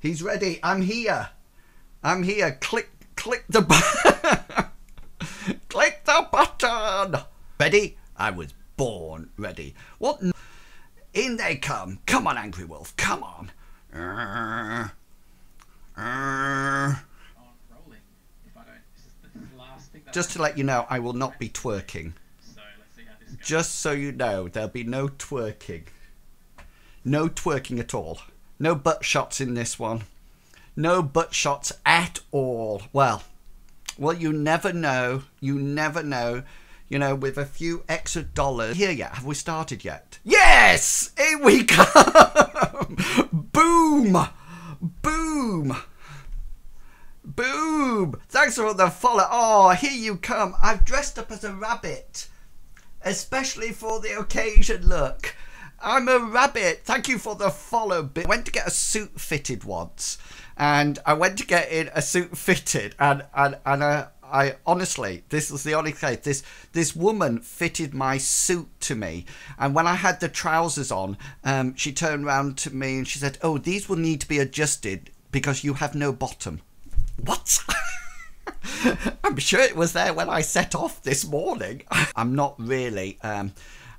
He's ready. I'm here. I'm here. Click, click the button. click the button. Ready? I was born ready. What? In they come. Come on, Angry Wolf. Come on. Just to let you know, I will not be twerking. Just so you know, there'll be no twerking. No twerking at all. No butt shots in this one. No butt shots at all. Well, well, you never know. You never know. You know, with a few extra dollars. Here yet? Have we started yet? Yes! Here we come! Boom! Boom! Boom! Thanks for the follow. Oh, here you come. I've dressed up as a rabbit. Especially for the occasion, look. I'm a rabbit. Thank you for the follow. I went to get a suit fitted once, and I went to get in a suit fitted, and and and I, I honestly, this was the only case. This this woman fitted my suit to me, and when I had the trousers on, um, she turned around to me and she said, "Oh, these will need to be adjusted because you have no bottom." What? I'm sure it was there when I set off this morning. I'm not really. Um,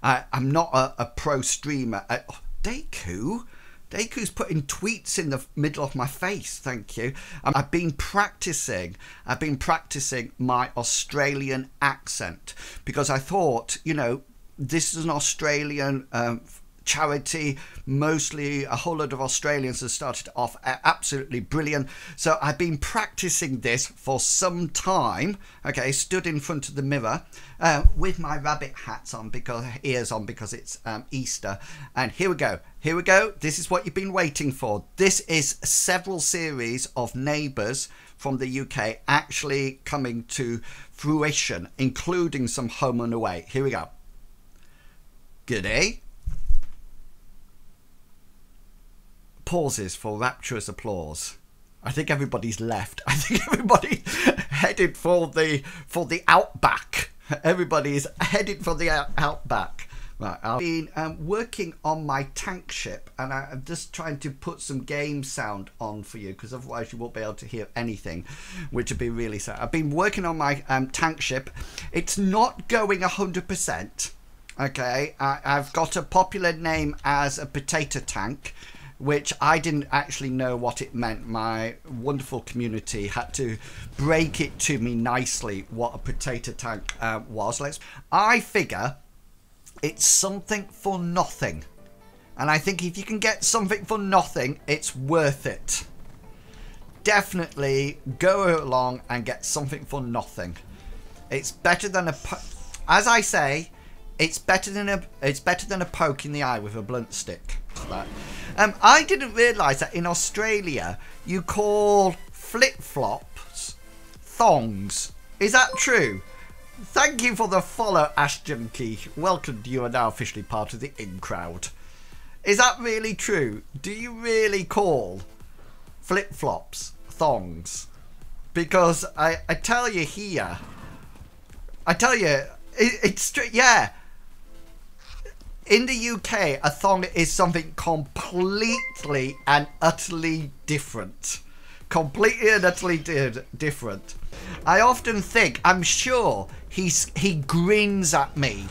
I, am not a, a, pro streamer. Uh, oh, Daacu? Daacu's putting tweets in the middle of my face, thank you. Um, I've been practicing, I've been practicing my Australian accent because I thought, you know, this is an Australian um, charity. Mostly a whole lot of Australians have started off absolutely brilliant. So I've been practicing this for some time. Okay, stood in front of the mirror uh, with my rabbit hats on because ears on because it's um, Easter. And here we go. Here we go. This is what you've been waiting for. This is several series of neighbours from the UK actually coming to fruition, including some home and away. Here we go. Good day. Pauses for rapturous applause. I think everybody's left. I think everybody headed for the for the outback. Everybody is headed for the out, outback. Right, I've been um, working on my tank ship, and I, am just trying to put some game sound on for you, because otherwise you won't be able to hear anything, which would be really sad. I've been working on my um, tank ship. It's not going hundred percent. Okay, I, I've got a popular name as a potato tank which I didn't actually know what it meant. My wonderful community had to break it to me nicely what a potato tank uh, was. Let's. I figure it's something for nothing, and I think if you can get something for nothing, it's worth it. Definitely go along and get something for nothing. It's better than a. As I say, it's better than a. It's better than a poke in the eye with a blunt stick. That. Um, I didn't realise that in Australia you call flip flops thongs. Is that true? Thank you for the follow, Ash Junkie. Welcome, you are now officially part of the in crowd. Is that really true? Do you really call flip flops thongs? Because I, I tell you here, I tell you, it, it's true. Yeah, in the UK, a thong is something completely and utterly different. Completely and utterly di different. I often think, I'm sure he's he grins at me.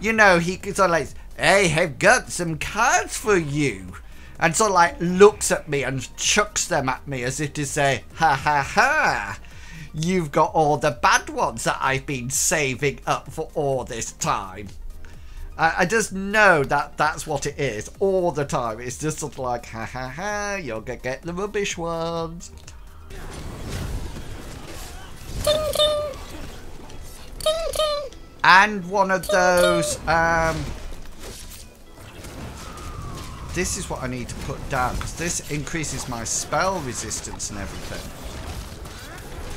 You know, he sort of like, hey, I've got some cards for you. And sort of like looks at me and chucks them at me as if to say, ha ha ha. You've got all the bad ones that I've been saving up for all this time. I, I just know that that's what it is all the time. It's just sort of like, ha ha ha, you're gonna get the rubbish ones. Ding, ding. Ding. And one of those, um, this is what I need to put down because this increases my spell resistance and everything.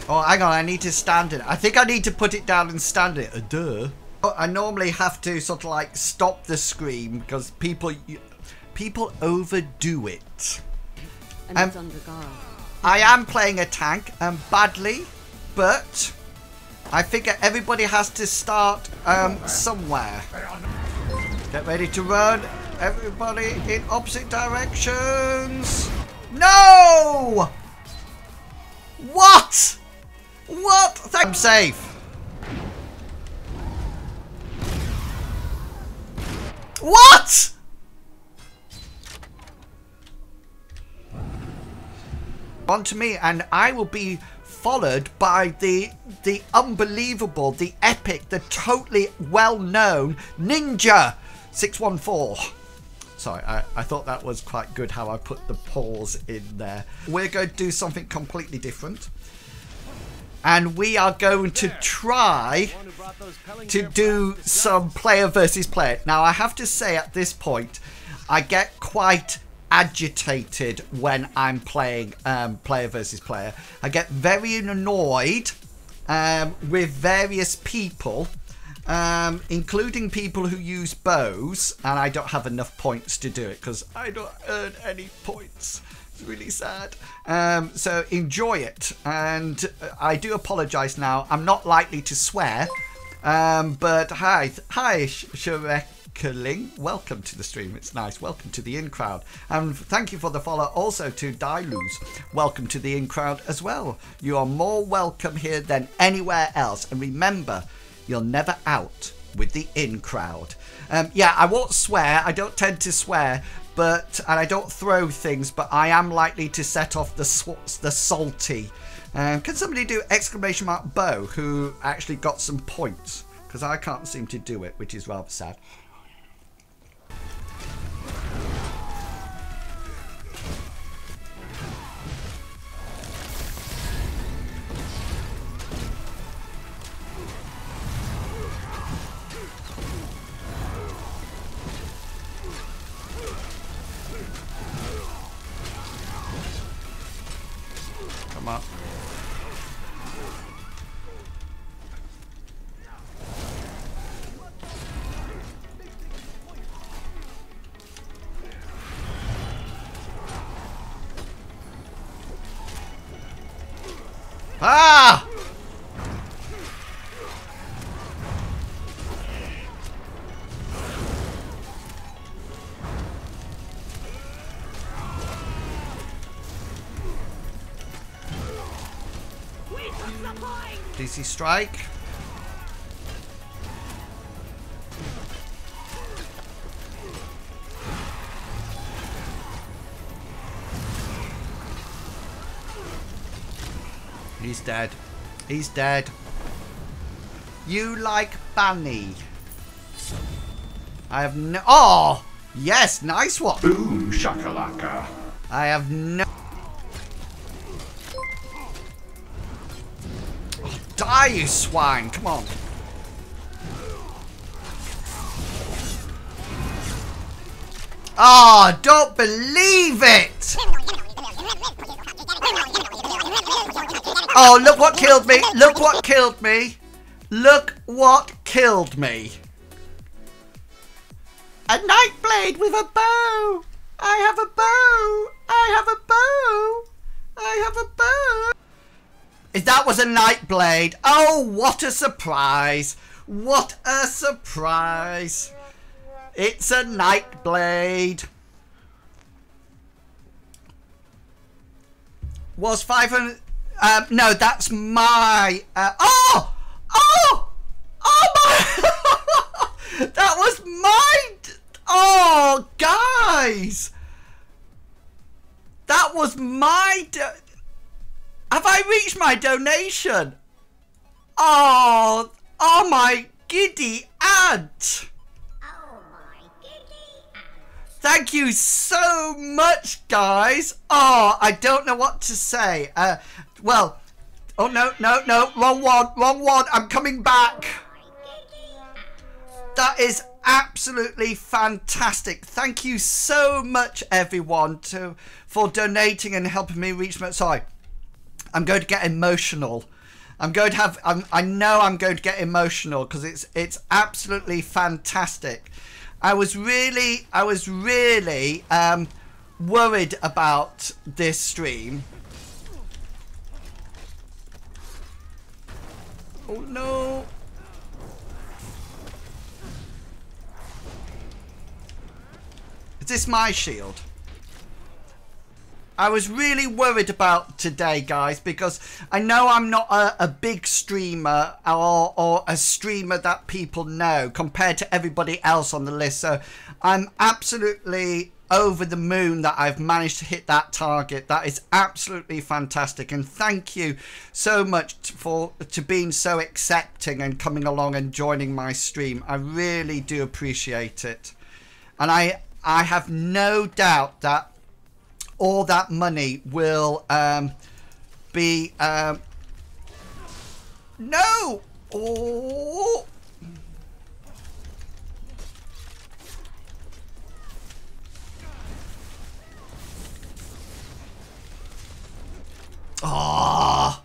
Oh, hang on, I need to stand it. I think I need to put it down and stand it. Uh, duh. I normally have to sort of like stop the scream because people people overdo it. And um, it's under guard. I am playing a tank um, badly, but I figure everybody has to start um, somewhere. Get ready to run. Everybody in opposite directions. No! What? What? I'm safe. What? On to me, and I will be followed by the the unbelievable, the epic, the totally well-known Ninja 614. Sorry, I, I thought that was quite good how I put the pause in there. We're going to do something completely different. And we are going to try to do some player versus player. Now, I have to say at this point, I get quite agitated when I'm playing um, player versus player. I get very annoyed um, with various people, um, including people who use bows, and I don't have enough points to do it because I don't earn any points. Really sad. Um, so enjoy it, and I do apologise now. I'm not likely to swear, um, but hi, hi, Shrek. Ling, welcome to the stream. It's nice. Welcome to the in crowd. And thank you for the follow also to Diluz. Welcome to the in crowd as well. You are more welcome here than anywhere else. And remember, you're never out with the in crowd. Um, yeah, I won't swear. I don't tend to swear, but and I don't throw things, but I am likely to set off the the salty. Um, can somebody do exclamation mark bow who actually got some points? Because I can't seem to do it, which is rather sad. Ah! DC strike. He's dead. He's dead. You like Bunny? I have no. Oh! Yes, nice one. Boom shakalaka. I have no. Oh, die, you swine! Come on. Oh, don't believe it! Oh, look what killed me! Look what killed me! Look what killed me! A night blade with a bow! I have a bow! I have a bow! I have a bow! If that was a night blade, oh, what a surprise! What a surprise! It's a night blade. Was 500. Um, no, that's my. Uh, oh! Oh! Oh my! that was my. Oh, guys! That was my. Have I reached my donation? Oh! Oh my giddy aunt! Oh my giddy aunt! Thank you so much, guys. Oh, I don't know what to say. Uh, well, oh no, no, no, wrong one, wrong one. I'm coming back. That is absolutely fantastic. Thank you so much, everyone, to for donating and helping me reach my. Sorry, I'm going to get emotional. I'm going to have. I'm, I know I'm going to get emotional because it's it's absolutely fantastic. I was really, I was really um, worried about this stream. Oh no! Is this my shield? I was really worried about today, guys, because I know I'm not a, a big streamer or, or a streamer that people know compared to everybody else on the list. So I'm absolutely over the moon that I've managed to hit that target. That is absolutely fantastic. And thank you so much for to being so accepting and coming along and joining my stream. I really do appreciate it. And I I have no doubt that all that money will um, be um, no oh Ah.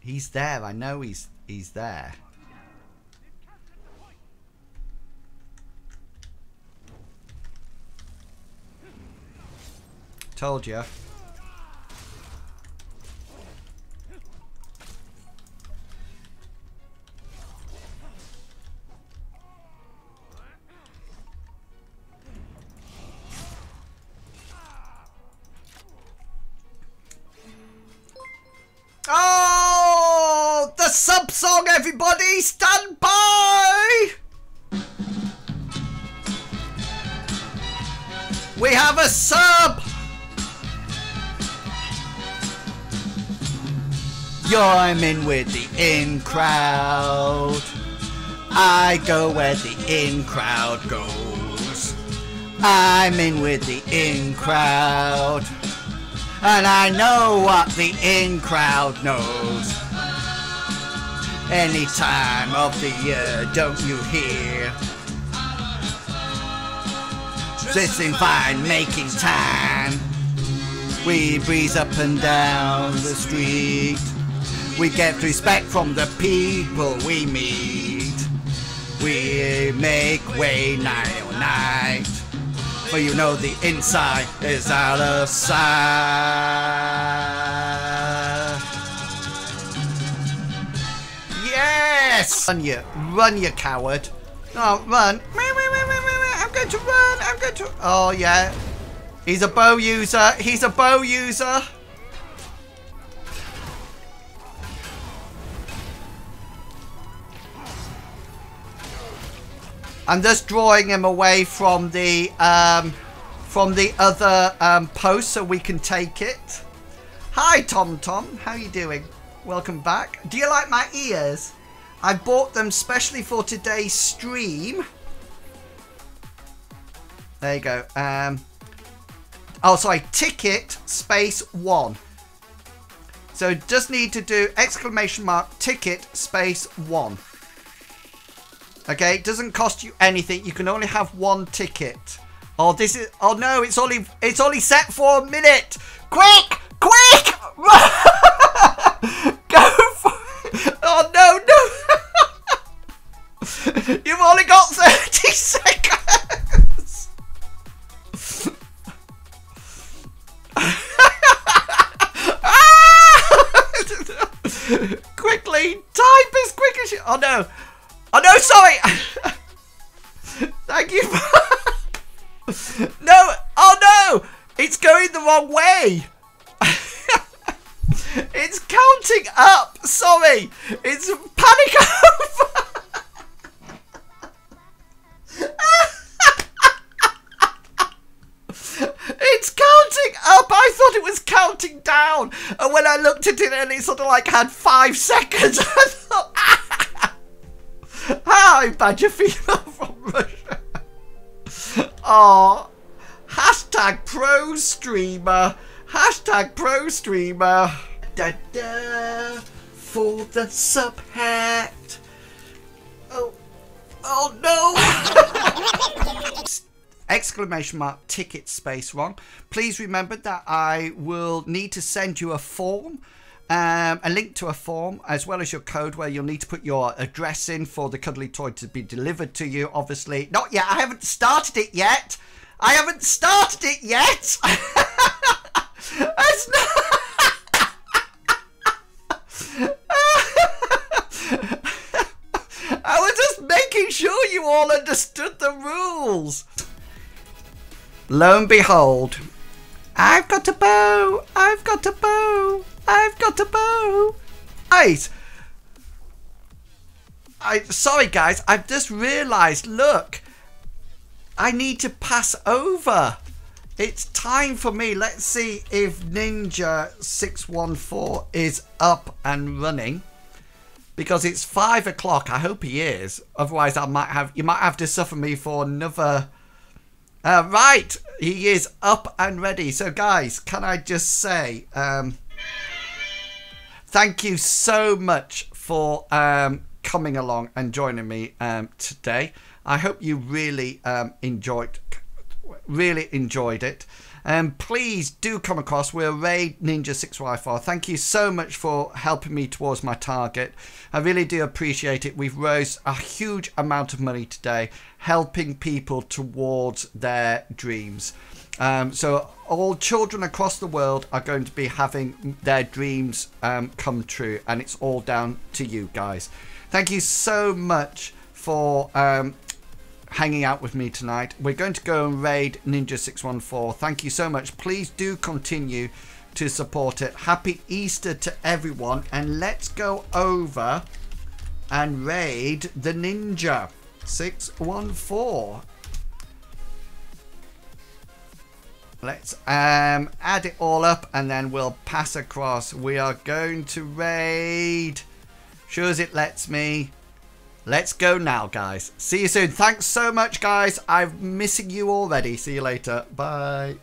He's there. I know he's he's there. Told you. We have a sub! I'm in with the in crowd. I go where the in crowd goes. I'm in with the in crowd. And I know what the in crowd knows. Any time of the year, don't you hear? Dressing fine, making time. We breeze up and down the street. We get respect from the people we meet. We make way night or night. For you know the inside is out of sight. Yes! Run you, run you coward. Oh, run. Going to run, I'm going to... Oh, yeah. He's a bow user, he's a bow user. I'm just drawing him away from the um, from the other um, post so we can take it. Hi Tom Tom, how you doing? Welcome back. Do you like my ears? I bought them specially for today's stream. There you go. Um, oh, sorry. Ticket space one. So just need to do exclamation mark ticket space one. Okay, it doesn't cost you anything. You can only have one ticket. Oh, this is. Oh no, it's only. It's only set for a minute. Quick, quick, Quickly, type as quick as you. Oh no. Oh no, sorry! Thank you. no! Oh no! It's going the wrong way! it's counting up! Sorry! It's panic over! Counting up! I thought it was counting down! And when I looked at it and it sort of like had five seconds, I thought, ah, Hi, Badger Fever from Russia. Oh, hashtag pro streamer. Hashtag pro streamer. Da da for the sub hat. Oh, oh no! exclamation mark ticket space wrong. Please remember that I will need to send you a form um, a link to a form as well as your code where you'll need to put your address in for the cuddly toy to be delivered to you. Obviously, not yet. I haven't started it yet. I haven't started it yet. Not. I was just making sure you all understood the rules. Lo and behold, I've got a bow. I've got a bow. I've got a bow. Guys, I sorry guys. I've just realised. Look, I need to pass over. It's time for me. Let's see if Ninja 614 is up and running. Because it's five o'clock. I hope he is. Otherwise, I might have you might have to suffer me for another. Uh, right, he is up and ready. So, guys, can I just say, um, thank you so much for um, coming along and joining me um, today. I hope you really um, enjoyed really enjoyed it. Um, please do come across. We're Raid Ninja 614. Thank you so much for helping me towards my target. I really do appreciate it. We've raised a huge amount of money today, helping people towards their dreams. Um, so all children across the world are going to be having their dreams um, come true, and it's all down to you guys. Thank you so much for um, hanging out with me tonight. We're going to go and raid Ninja 614. Thank you so much. Please do continue to support it. Happy Easter to everyone, and let's go over and raid the Ninja 614. Let's um, add it all up and then we'll pass across. We are going to raid. Sure as it lets me. Let's go now, guys. See you soon. Thanks so much, guys. I'm missing you already. See you later. Bye.